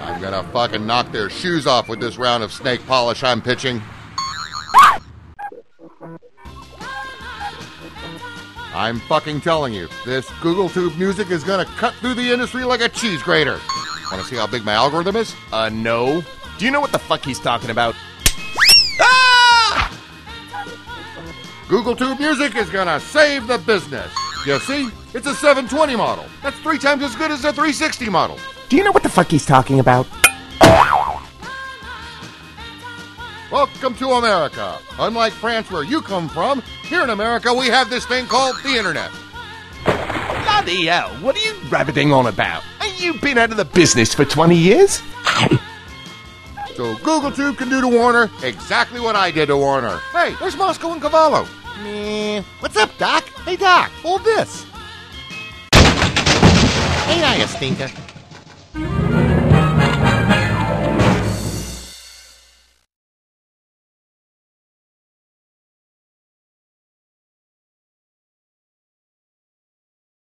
I'm gonna fucking knock their shoes off with this round of snake polish I'm pitching. I'm fucking telling you, this Google Tube music is gonna cut through the industry like a cheese grater. Wanna see how big my algorithm is? Uh, no. Do you know what the fuck he's talking about? Ah! Google Tube Music is gonna save the business. You see, it's a 720 model. That's three times as good as a 360 model. Do you know what the fuck he's talking about? Welcome to America. Unlike France, where you come from, here in America we have this thing called the internet. Bloody hell, what are you rabbiting on about? Ain't you been out of the business for 20 years? So Google Tube can do to Warner exactly what I did to Warner. Hey, there's Moscow and Cavallo. Meh. What's up, Doc? Hey, Doc, hold this. Ain't I a stinker? Bye.